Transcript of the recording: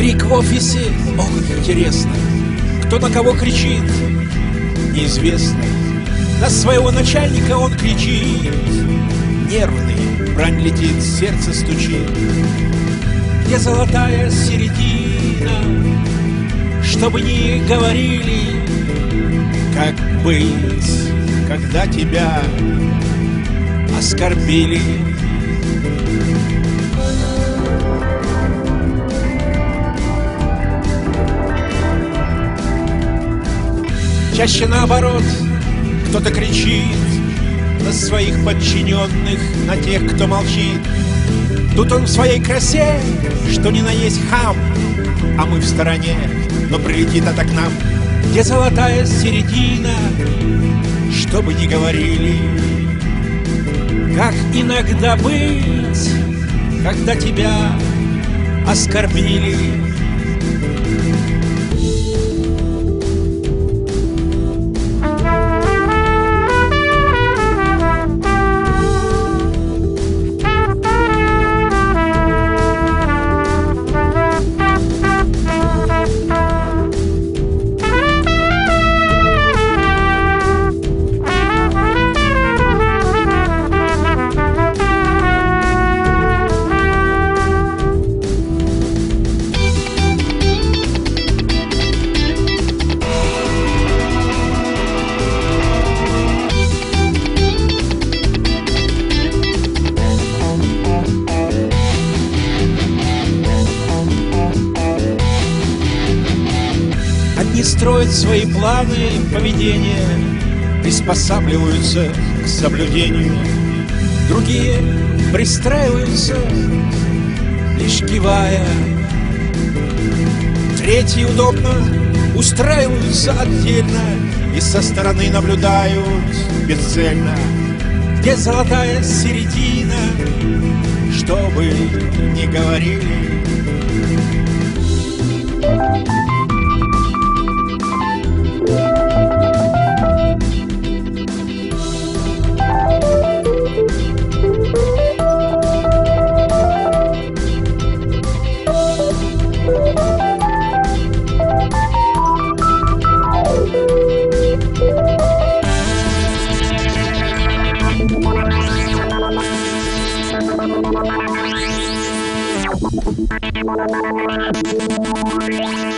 Крик в офисе, о, как интересно Кто на кого кричит, неизвестно На своего начальника он кричит Нервный, брань летит, сердце стучит. Где золотая середина Чтобы не говорили Как быть, когда тебя оскорбили Чаще наоборот, кто-то кричит на своих подчиненных, на тех, кто молчит. Тут он в своей красе, что ни на есть хам, а мы в стороне, но прилетит это к нам. Где золотая середина, что бы ни говорили, как иногда быть, когда тебя оскорбили. Строят свои планы поведения, приспосабливаются к соблюдению, другие пристраиваются, лишь кивая. Третьи удобно устраиваются отдельно и со стороны наблюдают бесцельно. Где золотая середина, чтобы не говорили Thank you.